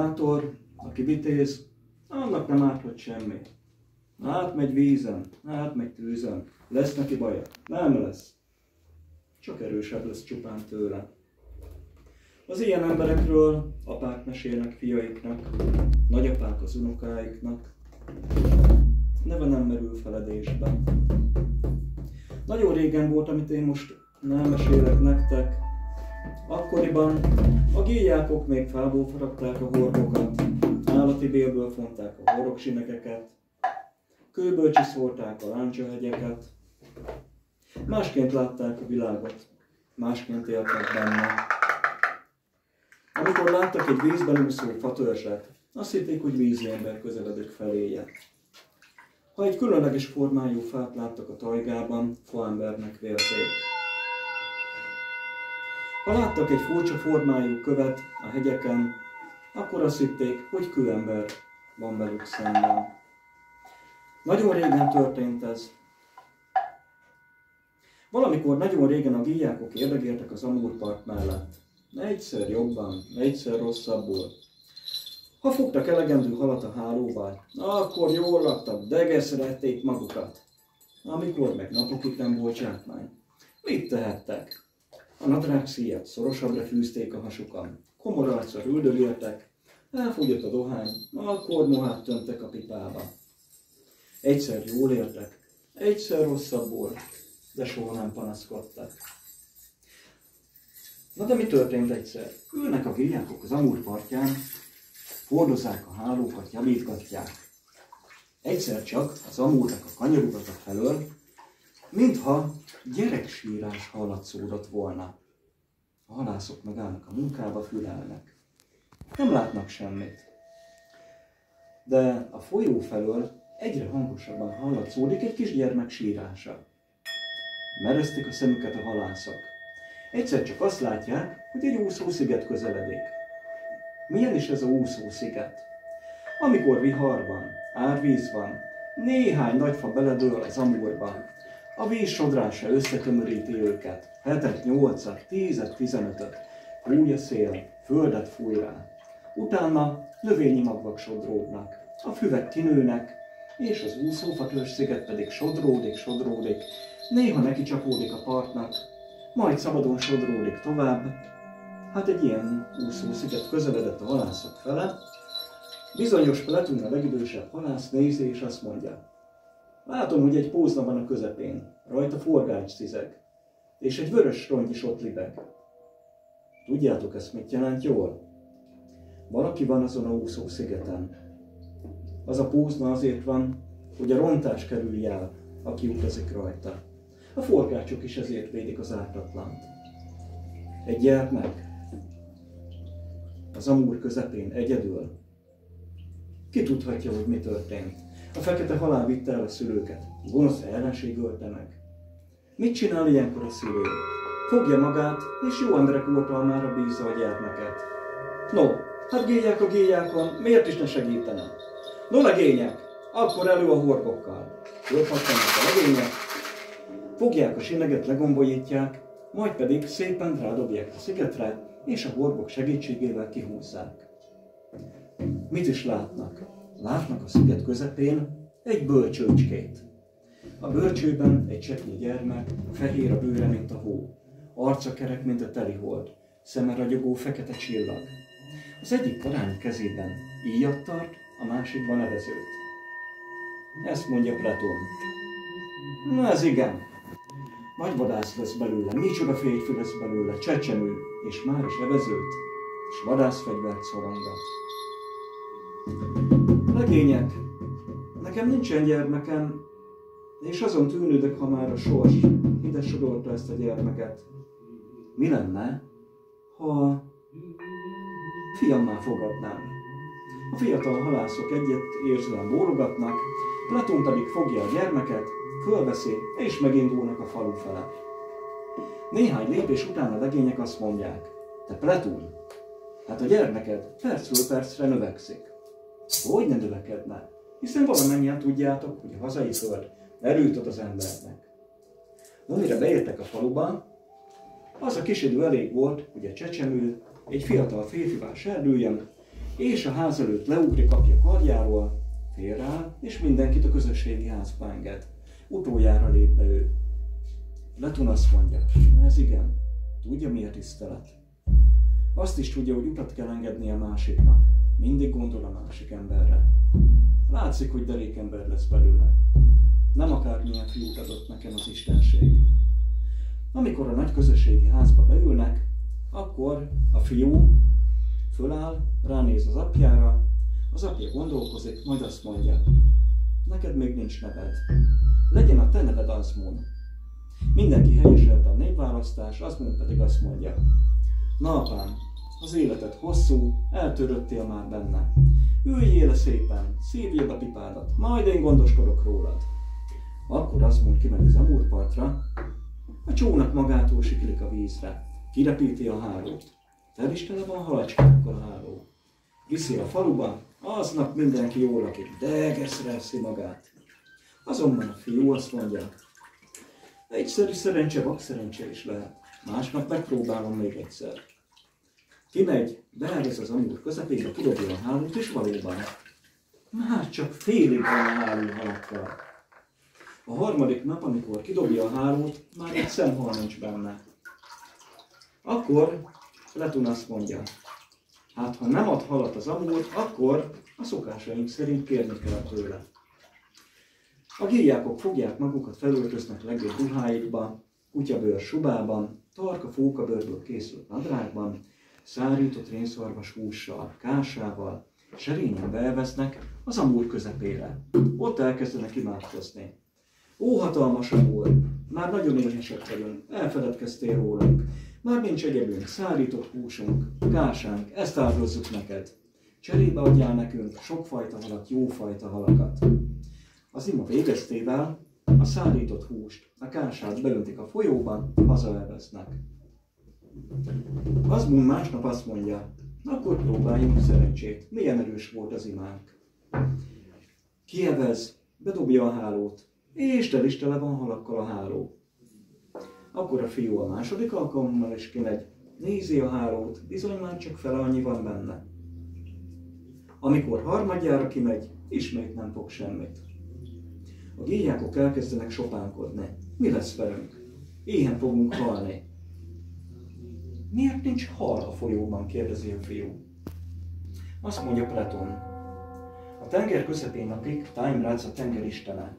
Bátor, aki vitéz, annak nem árthat semmi. Átmegy vízen, átmegy tűzen, lesz neki baja. Nem lesz. Csak erősebb lesz csupán tőle. Az ilyen emberekről apák mesélnek fiaiknak, nagyapák az unokáiknak. Neve nem merül feledésben. Nagyon régen volt, amit én most nem mesélek nektek. Akkoriban a gélyákok még fából faragták a horgokat, állati bélből fonták a horogsinekeket, kőből csiszolták a láncsahegyeket, másként látták a világot, másként éltek benne. Amikor láttak egy vízben úszó fatörzset, azt hitték, hogy vízi ember közeledik feléje. Ha egy különleges formájú fát láttak a tajgában, faembernek vélték. Ha láttak egy furcsa formájú követ a hegyeken, akkor azt hitték, hogy kőember van velük szemben. Nagyon régen történt ez. Valamikor nagyon régen a gíjákok érdegéltek az Amurpart mellett. Egyszer jobban, egyszer rosszabbul. Ha fogtak elegendő halat a hálóval, akkor jól laktak, degeszrették magukat. Amikor meg napokig nem volt zsákmány. Mit tehettek? A nadrág szíjat szorosabbra fűzték a hasukon. Komor arcra üldögéltek, elfogyott a dohány, akkor mohát töntek a pipába. Egyszer jól éltek, egyszer rosszabbul, de soha nem panaszkodtak. Na de mi történt egyszer? Ülnek a gilyákok az Amúr partján, hordozzák a hálókat, javítgatják. Egyszer csak az Amúrnak a kanyarugat a felől, mintha gyereksírás hallatszódott volna. A halászok megállnak a munkába, fülelnek. Nem látnak semmit. De a folyó felől egyre hangosabban hallatszódik egy kisgyermek sírása. Mereztik a szemüket a halászok. Egyszer csak azt látják, hogy egy úszósziget közeledik. Milyen is ez a úszósziget? Amikor vihar van, árvíz van, néhány nagyfa beledől az amúrban, a víz sodrása összetömöríti őket, hetet, nyolcat, tízet, tizenötöt, fúj a szél, földet fúj rá. Utána növényi magvak sodródnak, a füvek kinőnek, és az úszófatörs sziget pedig sodródik, sodródik, néha neki csapódik a partnak, majd szabadon sodródik tovább. Hát egy ilyen úszósziget közeledett a halászok fele. Bizonyos Pletun a legidősebb halász nézi, és azt mondja, Látom, hogy egy pózna van a közepén, rajta forgács szizeg, és egy vörös rongy is ott libeg. Tudjátok ezt mit jelent jól? Valaki van azon a úszó szigeten. Az a pózna azért van, hogy a rontás kerülj el, aki utazik rajta. A forgácsok is ezért védik az ártatlant. Egy gyermek, az amúr közepén egyedül. Ki tudhatja, hogy mi történt? A fekete halál vitte el a szülőket. Gonosz ellenség ölte meg. Mit csinál ilyenkor a szülő? Fogja magát, és jó emberek oltalmára bízza a gyermeket. No, hát gélyek a gélyákon, miért is ne segítene? No, legények, akkor elő a horgokkal. Fölpattannak a legények, fogják a sineget, legombolítják, majd pedig szépen rádobják a szigetre, és a horgok segítségével kihúzzák. Mit is látnak? Látnak a sziget közepén egy bölcsőcskét. A bölcsőben egy csetnyi gyermek, fehér a bőre, mint a hó, arca kerek, mint a telihold, szeme ragyogó fekete csillag. Az egyik parány kezében íjat tart, a másikban nevezőt. Ezt mondja Platon. Na ez igen. Nagy vadász lesz belőle, micsoda férfi lesz belőle, csecsemő, és már is evezőt, és vadászfegyvert szorongat. Legények, nekem nincsen gyermekem, és azon tűnődök, ha már a sors ide sodorta ezt a gyermeket. Mi lenne, ha fiammal fogadnám? A fiatal halászok egyet érzően bólogatnak, Platon pedig fogja a gyermeket, fölveszi, és megindulnak a falu fele. Néhány lépés után a legények azt mondják, te Platon, hát a gyermeked percről percre növekszik. Hogy ne növekedne? Hiszen valamennyien tudjátok, hogy a hazai föld erőt ad az embernek. No, mire beértek a faluban, az a kis idő elég volt, hogy a csecsemő egy fiatal férfivá serdüljön, és a ház előtt leugrik apja karjáról, félreáll, és mindenkit a közösségi házba enged. Utoljára lép be ő. Letun azt mondja, ez igen, tudja mi a tisztelet. Azt is tudja, hogy utat kell engedni a másiknak. Mindig gondol a másik emberre. Látszik, hogy derékember lesz belőle. Nem akármilyen fiút adott nekem az Istenség. Amikor a nagy közösségi házba beülnek, akkor a fiú föláll, ránéz az apjára, az apja gondolkozik, majd azt mondja, neked még nincs neved. Legyen a te neved Azmon. Mindenki helyeselt a népválasztás, Azmon pedig azt mondja, na apám, az életed hosszú, eltöröttél már benne. Üljél le szépen, szívjad a pipádat, majd én gondoskodok rólad. Akkor Azmon kimegy az amúrpartra, a csónak magától siklik a vízre, kirepíti a hálót. Fel is tele van halacskákkal a háló. Viszi a faluba, aznap mindenki jól lakik, de egészre eszi magát. Azonban a fiú azt mondja, egyszerű szerencse, vak szerencse is lehet. Másnap megpróbálom még egyszer. Kimegy, beállsz az amúr közepébe, kidobja a hálót, és valóban már csak félig van a háló halakkal. A harmadik nap, amikor kidobja a hálót, már egy szemhal nincs benne. Akkor Letun azt mondja, hát ha nem ad halat az amúr, akkor a szokásaink szerint kérni kell tőle. A gírjákok fogják magukat, felöltöznek legjobb ruháikba, kutyabőr subában, tarka fókabőrből készült nadrágban, szárított rénszarvas hússal, kásával, serényen beelveznek az amúr közepére. Ott elkezdenek imádkozni. Ó, hatalmas amúr, már nagyon éhesek vagyunk, elfeledkeztél rólunk. Már nincs egyedünk, szárított húsunk, kásánk, ezt áldozzuk neked. Cserébe adjál nekünk sokfajta halat, jófajta halakat. Az ima végeztével a szállított húst, a kását beöntik a folyóban, hazaelveznek. Az másnap azt mondja, akkor próbáljunk szerencsét, milyen erős volt az imánk. Kievez, bedobja a hálót, és tel is tele van halakkal a háló. Akkor a fiú a második alkalommal is kimegy, nézi a hálót, bizony már csak fele annyi van benne. Amikor harmadjára kimegy, ismét nem fog semmit. A gélyákok elkezdenek sopánkodni. Mi lesz velünk? Éhen fogunk halni. Miért nincs hal a folyóban? kérdezi a fiú. Azt mondja Platon. A tenger közepén lakik Time a tengeristene.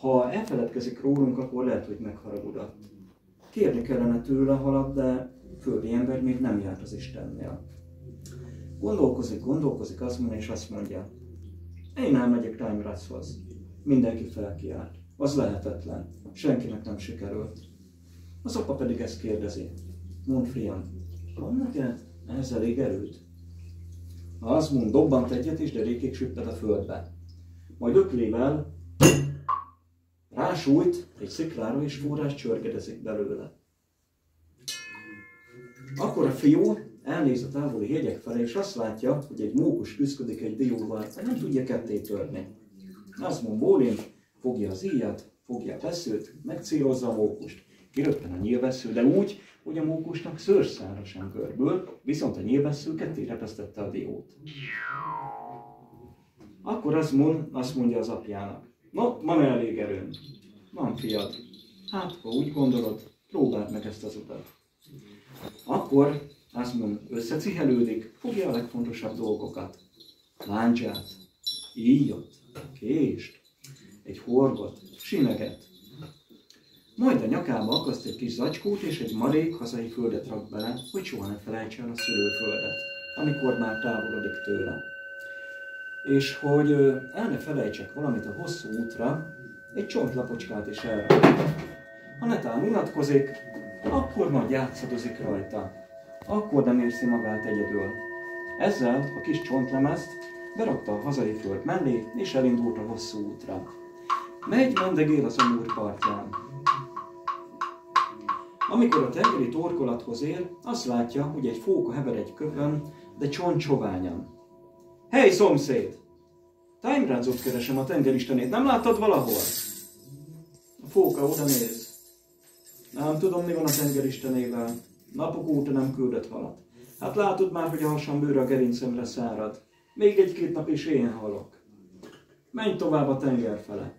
Ha elfeledkezik rólunk, akkor lehet, hogy megharagudott. Kérni kellene tőle halat, de földi ember még nem járt az Istennél. Gondolkozik, gondolkozik, azt mondja, és azt mondja, én elmegyek Time Ratshoz. Mindenki felkiált. Az lehetetlen. Senkinek nem sikerült. Az apa pedig ezt kérdezi. Mondd, fiam, van neked ehhez elég erőd? mond, dobbant egyet, és derékig süpped a földbe. Majd öklével rásújt egy sziklára, és forrás csörgedezik belőle. Akkor a fiú elnéz a távoli hegyek felé, és azt látja, hogy egy mókus küzdik egy dióval, de nem tudja ketté törni. mond, bólint, fogja az íjat, fogja a veszőt, megcélozza a mókust. Kiröppen a nyilvessző, de úgy, hogy a mókusnak szőrszára sem körből, viszont a nyilvessző ketté repesztette a diót. Akkor azt, mond, azt mondja az apjának, no, van elég erőm. Van fiad. Hát, ha úgy gondolod, próbáld meg ezt az utat. Akkor azt mond, összecihelődik, fogja a legfontosabb dolgokat. Láncsát, íjat, kést, egy horgot, sineget, majd a nyakába akaszt egy kis zacskót és egy marék hazai földet rak bele, hogy soha ne felejtse el a szülőföldet, amikor már távolodik tőle. És hogy el ne felejtsek valamit a hosszú útra, egy csontlapocskát is elrak. Ha netán unatkozik, akkor majd játszadozik rajta. Akkor nem érzi magát egyedül. Ezzel a kis csontlemezt berakta a hazai föld mellé, és elindult a hosszú útra. Megy mendegél az Amúr partján. Amikor a tengeri torkolathoz ér, azt látja, hogy egy fóka hever egy kövön, de csontsoványan. Hely, szomszéd! Tájmráncot keresem a tengeristenét, nem láttad valahol? A fóka oda néz. Nem tudom, mi van a tengeristenével. Napok óta nem küldött halat. Hát látod már, hogy a hasam bőre a gerincemre szárad. Még egy-két nap is én halok. Menj tovább a tenger fele.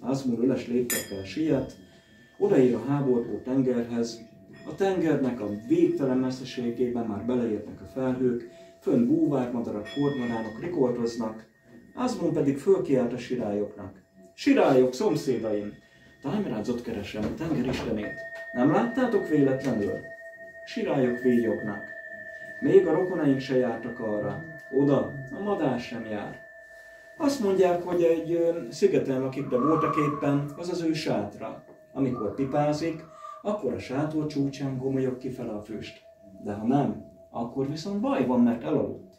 Azmur üles léptekkel siet, odaér a háborgó tengerhez, a tengernek a végtelen messzeségében már beleérnek a felhők, fönn búvármadarak, kormoránok rikoltoznak, Azmon pedig fölkiált a sirályoknak. Sirályok, szomszédaim! Tájmerázot keresem, a tenger istenét. Nem láttátok véletlenül? Sirályok vígyognak. Még a rokonaink se jártak arra. Oda a madár sem jár. Azt mondják, hogy egy szigeten lakik, de voltak éppen, az az ő sátra. Amikor pipázik, akkor a sátor csúcsán gomolyog kifele a füst. De ha nem, akkor viszont baj van, mert elaludt.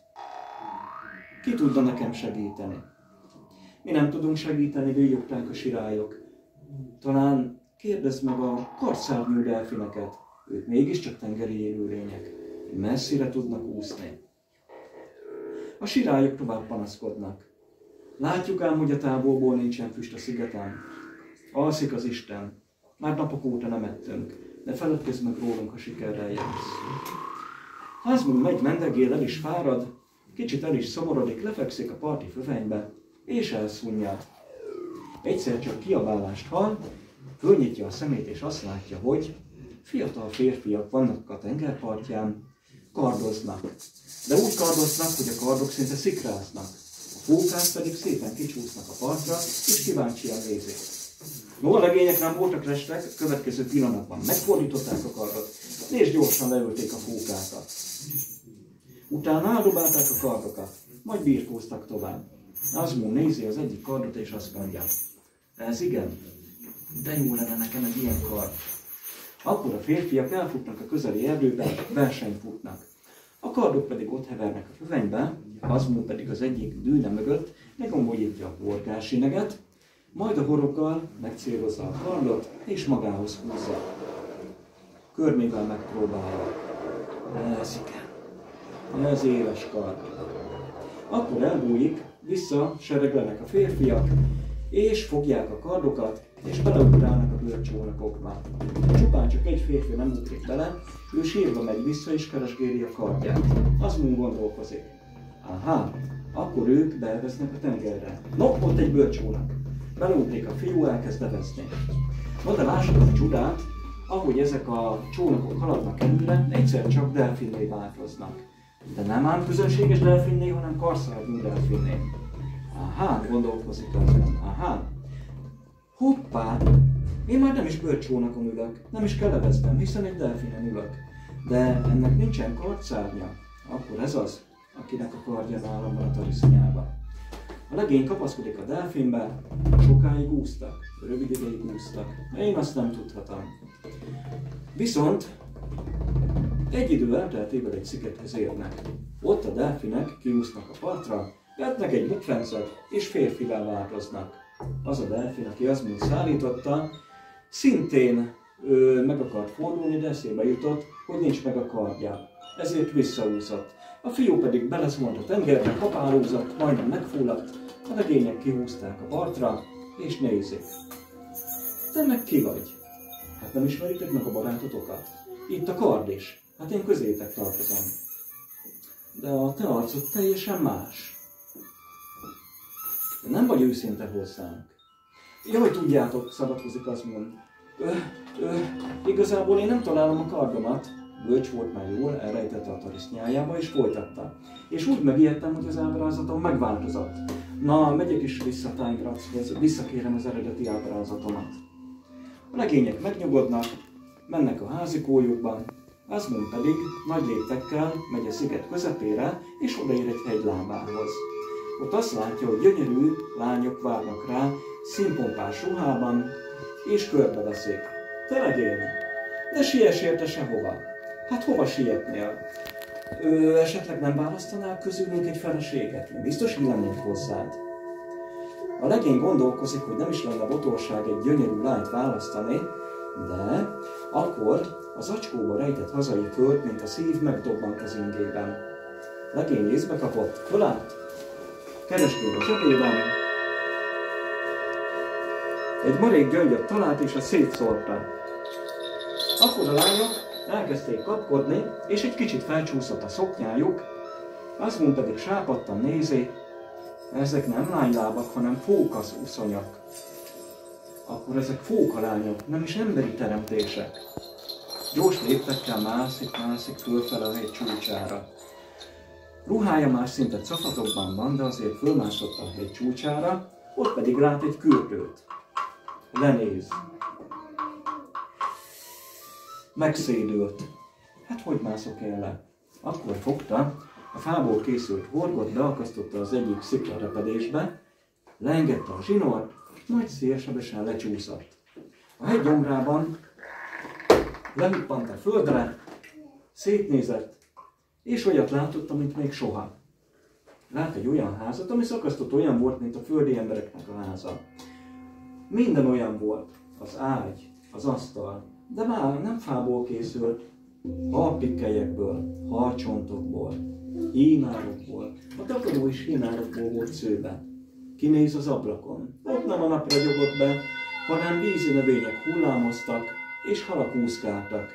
Ki tudna nekem segíteni? Mi nem tudunk segíteni, víjogták a sirályok. Talán kérdezd meg a karszárnyú delfineket. Ők mégiscsak tengeri élőlények. Messzire tudnak úszni. A sirályok tovább panaszkodnak. Látjuk ám, hogy a távolból nincsen füst a szigeten. Alszik az Isten. Már napok óta nem ettünk, de feledkezz meg rólunk, ha sikerrel jársz. Házmunk megy, mendegél, el is fárad, kicsit el is szomorodik, lefekszik a parti fövenybe, és elszunja. Egyszer csak kiabálást hall, fölnyitja a szemét, és azt látja, hogy fiatal férfiak vannak a tengerpartján, kardoznak. De úgy kardoznak, hogy a kardok szinte szikráznak. A fókák pedig szépen kicsúsznak a partra, és kíváncsian nézik. No, a legények nem voltak restek, következő pillanatban megfordították a kardot, és gyorsan leülték a fókákat. Utána eldobálták a kardokat, majd birkóztak tovább. Azmó nézi az egyik kardot, és azt mondja, ez igen, de jó lenne nekem egy ilyen kard. Akkor a férfiak elfutnak a közeli erdőbe, versenyt futnak. A kardok pedig ott hevernek a fövenyben, Azmó pedig az egyik dűne mögött megombolítja a horgásineget, majd a horokkal megcélozza a kardot, és magához húzza. Körmével megpróbálja. Ez igen. Ez éles kard. Akkor elbújik, vissza sereglenek a férfiak, és fogják a kardokat, és beleugrálnak a bőrcsónakokba. Csupán csak egy férfi nem ugrik bele, ő sírva megy vissza és keresgéli a kardját. Az mun gondolkozik. Aha, akkor ők beveznek a tengerre. No, ott egy bőrcsónak. Belúgték a fiú, elkezd nevezni. Na de lássuk a csodát, ahogy ezek a csónakok haladnak előre, egyszer csak delfinné változnak. De nem ám közönséges delfinné, hanem karszárnyú delfinné. Aha, gondolkozik azon. Aha. Hoppá! Én már nem is bőrcsónakon ülök, nem is keleveztem, hiszen egy delfinen ülök. De ennek nincsen karcárnya. Akkor ez az, akinek a kardja nálam van a tarisznyában. A legény kapaszkodik a delfinbe, sokáig úsztak, rövid ideig úsztak. Én azt nem tudhatom. Viszont egy idő elteltével egy szikethez érnek. Ott a delfinek kiúsznak a partra, vetnek egy bukfencet, és férfivel változnak. Az a delfin, aki azt mint szállította, szintén ő, meg akart fordulni, de eszébe jutott, hogy nincs meg a kardja. Ezért visszaúszott. A fiú pedig beleszomolt a tengerbe, kapálózott, majdnem megfulladt, a legények kihúzták a partra, és nézik. Te meg ki vagy? Hát nem ismeritek meg a barátotokat? Itt a kard is. Hát én közétek tartozom. De a te arcod teljesen más. De nem vagy őszinte hozzánk. Jaj, tudjátok, szabadkozik az mond. Ö, ö, igazából én nem találom a kardomat, Bölcs volt már jól, elrejtette a tarisznyájába, és folytatta. És úgy megijedtem, hogy az ábrázatom megváltozott. Na, megyek is vissza Tájgrachoz, visszakérem az eredeti ábrázatomat. A legények megnyugodnak, mennek a házikójukban, Asmund pedig nagy léptekkel megy a sziget közepére, és odaér egy hegylábához. Ott azt látja, hogy gyönyörű lányok várnak rá, színpompás ruhában, és körbeveszik. Te legény, ne siess érte sehova. Hát hova sietnél? Ő esetleg nem választanál közülünk egy feleséget? Biztos illennénk hozzád. A legény gondolkozik, hogy nem is lenne botorság egy gyönyörű lányt választani, de akkor az acskóba rejtett hazai föld, mint a szív megdobbant az ingében. Legény észbe kapott, fölállt, kereskél a zsebében, egy marék gyöngyöt talált, és a szétszórta. Akkor a lányok elkezdték kapkodni, és egy kicsit felcsúszott a szoknyájuk, Azmund pedig sápadtan nézi, ezek nem lánylábak, hanem fókasz uszonyak. Akkor ezek fókalányok, nem is emberi teremtések. Gyors léptekkel mászik, mászik fölfele a hegy csúcsára. Ruhája már szinte cafatokban van, de azért fölmászott a hegy csúcsára, ott pedig lát egy kürdőt. Lenéz. Megszédült. Hát hogy mászok el le? Akkor fogta, a fából készült horgot beakasztotta az egyik sziklarepedésbe, leengedte a zsinort, majd szélsebesen lecsúszott. A hegy gyomrában lehuppant a földre, szétnézett, és olyat látott, amit még soha. Lát egy olyan házat, ami szakasztott olyan volt, mint a földi embereknek a háza. Minden olyan volt, az ágy, az asztal, de már nem fából készült, halpikkelyekből, harcsontokból, hínárokból. A takaró is hínárokból volt szőbe. Kinéz az ablakon. Ott nem a nap ragyogott be, hanem vízi növények hullámoztak, és halak úszkáltak.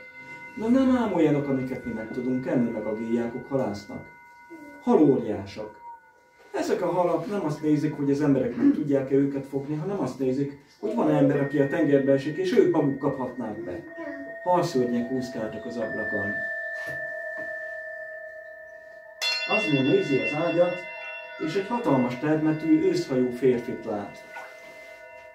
De nem ám olyanok, amiket mi meg tudunk enni, meg a gélyákok halásznak. Halóriások. Ezek a halak nem azt nézik, hogy az emberek meg tudják-e őket fogni, hanem azt nézik, hogy van ember, aki a tengerbe esik, és ők maguk kaphatnák be. Halszörnyek úszkáltak az ablakon. Azmó nézi az ágyat, és egy hatalmas termetű, őszhajú férfit lát.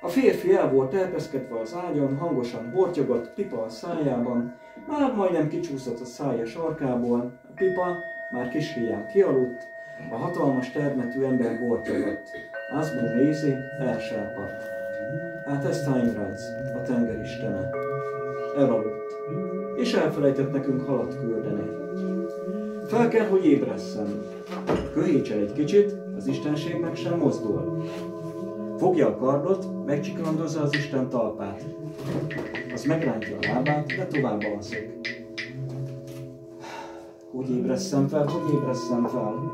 A férfi el volt elpeszkedve az ágyon, hangosan bortyogott, pipa a szájában, már majdnem kicsúszott a szája sarkából, a pipa már kis hiány kialudt, a hatalmas termetű ember bortyogott. Azmó nézi, elsápadt. Hát ez Time a tengeristene. Elaludt, és elfelejtett nekünk halat küldeni. Fel kell, hogy ébresszen. Köhítsen egy kicsit, az istenségnek sem mozdul. Fogja a kardot, megcsiklandozza az Isten talpát. Az megrántja a lábát, de tovább alszik. Hogy ébreszem fel, hogy ébreszem fel?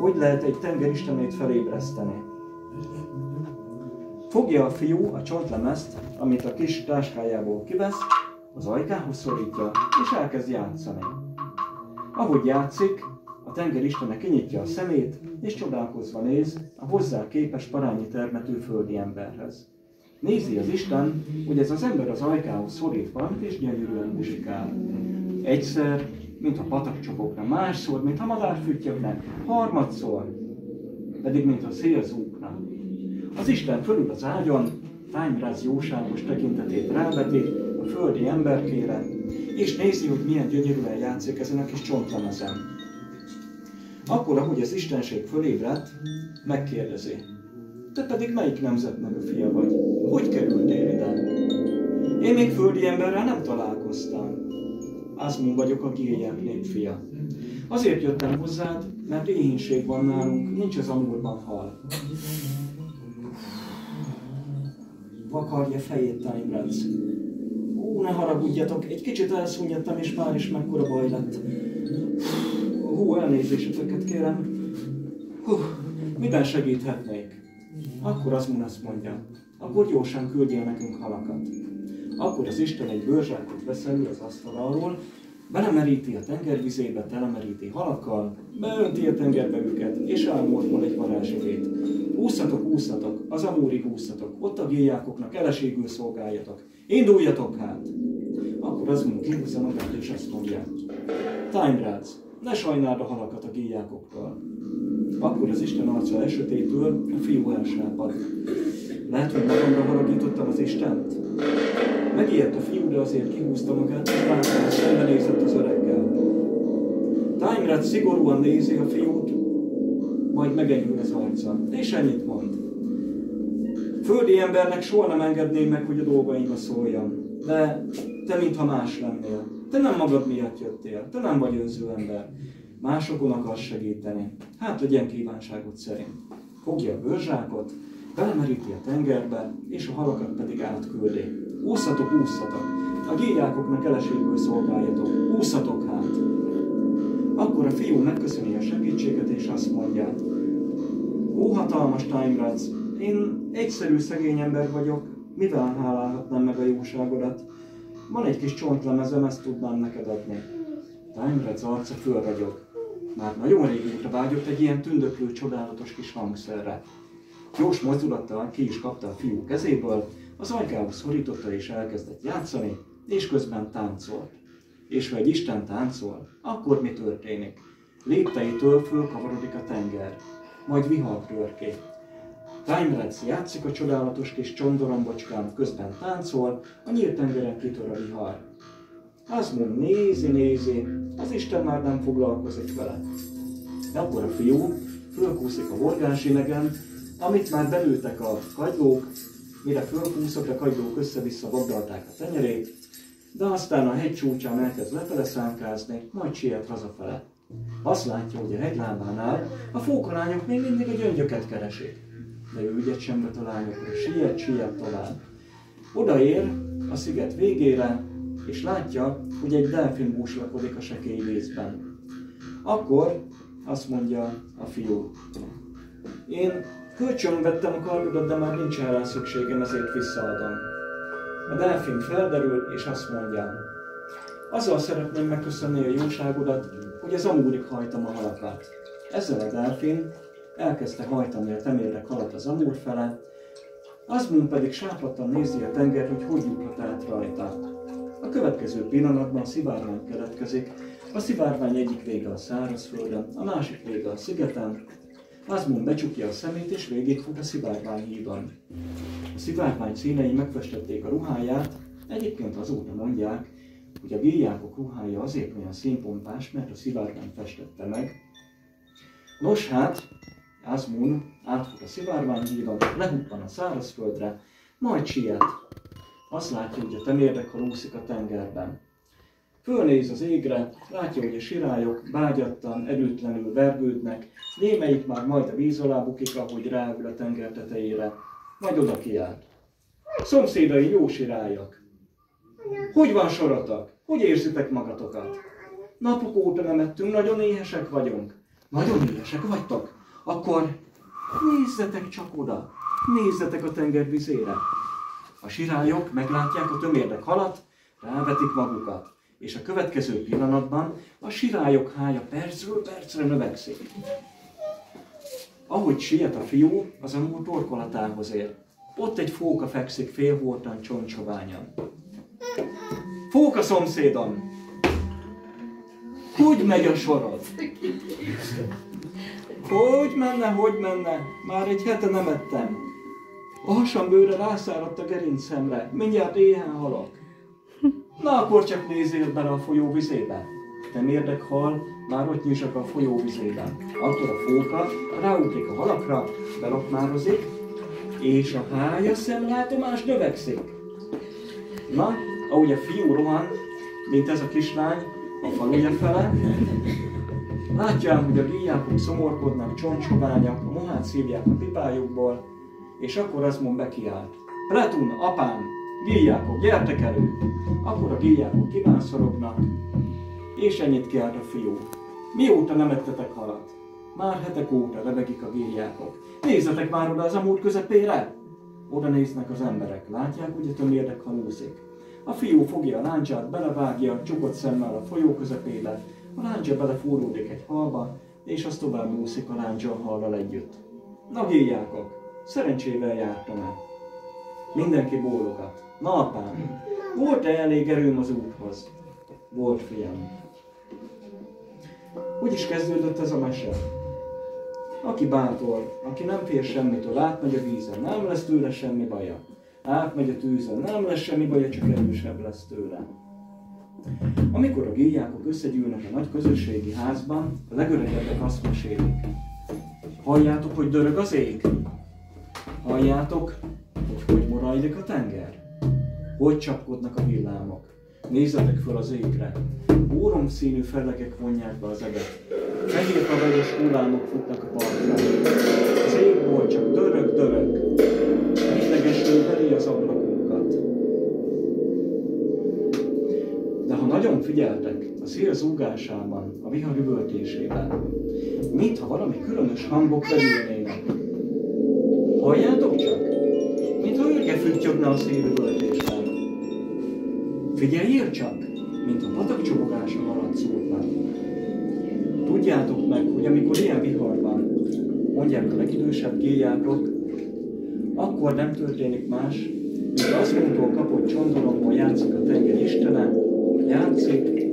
Hogy lehet egy tengeristenét felébreszteni? Fogja a fiú a csontlemezt, amit a kis táskájából kivesz, az ajkához szorítja, és elkezd játszani. Ahogy játszik, a tenger istene kinyitja a szemét, és csodálkozva néz a hozzá képes parányi termető földi emberhez. Nézi az Isten, hogy ez az ember az ajkához szorítva, és gyönyörűen muzsikál. Egyszer, mint a patakcsopokra, másszor, mint a madárfüttyöknek, harmadszor, pedig mint a szél zúgna. Az Isten fölül az ágyon, Fányráz jóságos tekintetét ráveti a földi emberkére, és nézi, hogy milyen gyönyörűen játszik ezen a kis csontlemezen. Akkor, ahogy az Istenség fölébredt, megkérdezi, te pedig melyik nemzetnek fia vagy? Hogy kerültél ide? Én még földi emberrel nem találkoztam. Azmún vagyok a gélyek népfia. Azért jöttem hozzád, mert éhínség van nálunk, nincs az amúrban hal. Vakarja fejét Time Hú, ne haragudjatok, egy kicsit elszúnyadtam, és már is mekkora baj lett. Hú, elnézéseteket kérem. Hú, miben segíthetnék? Akkor az azt mondja, akkor gyorsan küldjél nekünk halakat. Akkor az Isten egy bőrzsákot vesz elő az asztal alól, belemeríti a tengervizébe, telemeríti halakkal, beönti a tengerbe őket, és elmordul egy varázsigét. Úszatok, úszatok, az amúrig úszatok, ott a gélyákoknak eleségül szolgáljatok. Induljatok hát! Akkor az mondja, kihúzza magát, és azt mondja, Time ne sajnáld a halakat a gélyákokkal. Akkor az Isten arca esőtétől a fiú elsápad. Lehet, hogy magamra haragítottam az Istent? Megijedt a fiú, de azért kihúzta magát, és bátran szembenézett az öreggel. Time szigorúan nézi a fiút, majd megenyhül az arca, és ennyit mond. Földi embernek soha nem engedném meg, hogy a dolgaimba szóljam, de te mintha más lennél. Te nem magad miatt jöttél, te nem vagy önző ember. Másokon akarsz segíteni. Hát legyen kívánságot szerint. Fogja a bőrzsákot, belemeríti a tengerbe, és a halakat pedig átküldi. Úszatok, úszatok! A gélyákoknak eleségül szolgáljatok, úszatok hát! Akkor a fiú megköszöni a segítséget, és azt mondja, Ó, hatalmas Time én egyszerű szegény ember vagyok, mivel hálálhatnám meg a jóságodat? van egy kis csontlemezem, ezt tudnám neked adni. Tájmrec arca fölragyog. Már nagyon régóta vágyott egy ilyen tündöklő, csodálatos kis hangszerre. Gyors mozdulattal ki is kapta a fiú kezéből, az ajkához szorította és elkezdett játszani, és közben táncolt. És ha egy Isten táncol, akkor mi történik? Lépteitől fölkavarodik a tenger, majd vihar tör ki. Játszik a csodálatos kis csondorombocskán, közben táncol, a nyílt tengeren kitör a vihar. Asmund nézi, nézi, az Isten már nem foglalkozik vele. De akkor a fiú fölkúszik a horgásinegen, amit már belőtek a kagylók, mire fölkúszott, a kagylók össze-vissza a tenyerét, de aztán a hegy csúcsán elkezd lefele szánkázni, majd siet hazafele. Azt látja, hogy a hegylábánál a fókalányok még mindig a gyöngyöket keresik. De ő ügyet sem vet a lányokra, siet, siet tovább. Odaér a sziget végére, és látja, hogy egy delfin búslakodik a sekély vízben. Akkor azt mondja a fiú, én kölcsön vettem a kardodat, de már nincs rá szükségem, ezért visszaadom. A delfin felderül, és azt mondja, azzal szeretném megköszönni a jóságodat, hogy az amúrig hajtam a halakat. Ezzel a delfin elkezdte hajtani a temérdek halat az amúr fele, Azmund pedig sápadtan nézi a tenger, hogy hogy juthat át rajta. A következő pillanatban szivárvány keletkezik, a szivárvány egyik vége a szárazföldön, a másik vége a szigeten, Azmund becsukja a szemét és végigfut a szivárvány hídon. A szivárvány színei megfestették a ruháját, egyébként azóta mondják, hogy a gíjákok ruhája azért olyan színpompás, mert a szivárvány festette meg. Nos hát, Azmund átfut a szivárvány hídon, lehuppan a szárazföldre, majd siet. Azt látja, hogy a temérdek halúszik a tengerben. Fölnéz az égre, látja, hogy a sirályok bágyattan, erőtlenül vergődnek, némelyik már majd a víz alá bukik, ahogy ráül a tenger tetejére, majd oda kiált. Szomszédai jó sirályok! Hogy van sorotok? Hogy érzitek magatokat? Napok óta nem ettünk, nagyon éhesek vagyunk. Nagyon éhesek vagytok? Akkor nézzetek csak oda, nézzetek a tenger vizére. A sirályok meglátják a tömérdek halat, rávetik magukat, és a következő pillanatban a sirályok hája percről percre növekszik. Ahogy siet a fiú, az a torkolatához ér. Ott egy fóka fekszik félholtan csontsoványan. Fóka szomszédom! Hogy megy a sorod? Hogy menne, hogy menne? Már egy hete nem ettem. A hasambőre rászáradt a gerincemre. Mindjárt éhen halok. Na akkor csak nézzél bele a folyó vizébe. Nem érdek hal, már ott nyisak a folyó vizében. Akkor a fóka ráugrik a halakra, belokmározik, és a hája szemlátomás növekszik. Na, ahogy a fiú rohan, mint ez a kislány, a faluja fele, látja hogy a díjákok szomorkodnak, csontsoványak, a mohát szívják a pipájukból, és akkor az mond bekiált. Pletun, apám, gíjákok, gyertek elő! Akkor a gíjákok kívánszorognak, és ennyit kiált a fiú. Mióta nem ettetek halat? Már hetek óta rebegik a gíjákok. Nézzetek már oda az amúr közepére! Oda néznek az emberek, látják, hogy a tömérdek halúzik. A fiú fogja a láncsát, belevágja, csukott szemmel a folyó közepébe, a láncsa belefúródik egy halba, és az tovább úszik a láncsa a hallal együtt. Na gíjákok, szerencsével jártam el. Mindenki bólogat. Na apám, volt-e elég erőm az úthoz? Volt, fiam. Hogy is kezdődött ez a mese? Aki bátor, aki nem fér semmitől, átmegy a vízen, nem lesz tőle semmi baja. Átmegy a tűzen, nem lesz semmi baja, csak erősebb lesz tőle. Amikor a gíjákok összegyűlnek a nagy közösségi házban, a legöregebbek azt mesélik. Halljátok, hogy dörög az ég? Halljátok, hogy hogy morajlik a tenger? Hogy csapkodnak a villámok? Nézzetek fel az égre. Órom színű felegek vonják be az eget. Fehér kavegyes hullámok futnak a partra. Az égból csak dörög, dörög. Idegesül veri az ablakunkat. De ha nagyon figyeltek a szél zúgásában, a vihar üvöltésében, mintha valami különös hangok felülnének. Halljátok csak? Mintha ürge füttyogne a szél üvöltésben Figyeljél csak, mint a patak csobogása szólt már. Tudjátok meg, hogy amikor ilyen vihar van, mondják a legidősebb gélyákok, akkor nem történik más, mint az mondtól kapott csondoromból játszik a tenger istene, játszik,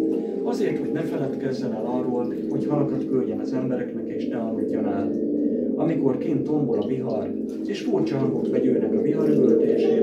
azért, hogy ne feledkezzen el arról, hogy halakat küldjen az embereknek és ne aludjon el. Amikor kint tombol a vihar, és furcsa hangok vegyőnek a vihar üvöltésébe,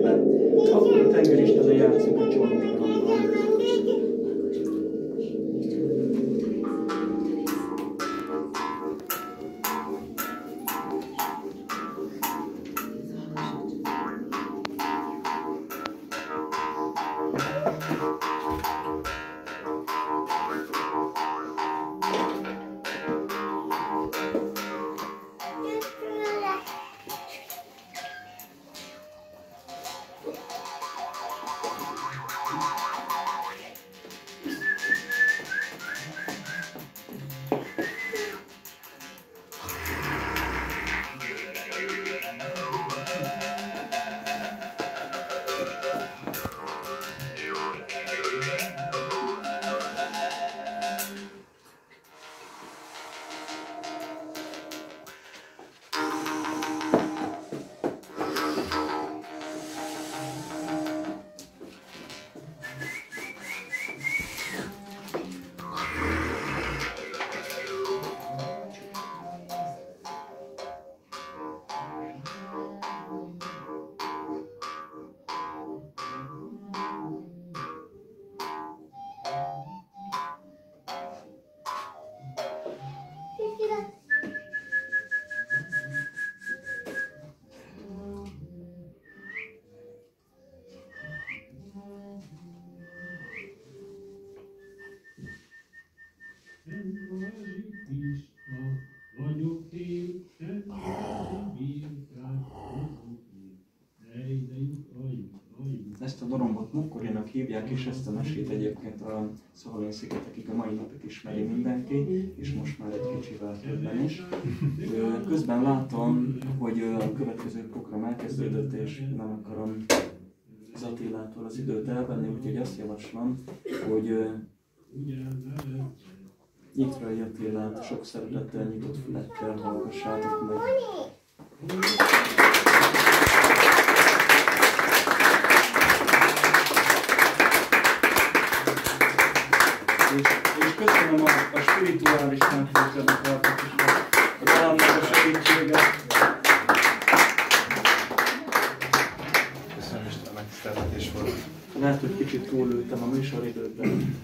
Ezt a dorombot Mukkorinak hívják, és ezt a mesét egyébként a Szoholén szigetekig a mai napig ismeri mindenki, és most már egy kicsivel többen is. Közben látom, hogy a következő program elkezdődött, és nem akarom az Attilától az időt elvenni, úgyhogy azt javaslom, hogy Nyitrai Attilát sok szeretettel, nyitott fülekkel hallgassátok meg. és, és köszönöm a, a spirituális nemzetzenekarnak is az államnak a segítséget. Köszönöm Isten, megtiszteltetés volt. Lehet, hogy kicsit túlültem a műsoridőben.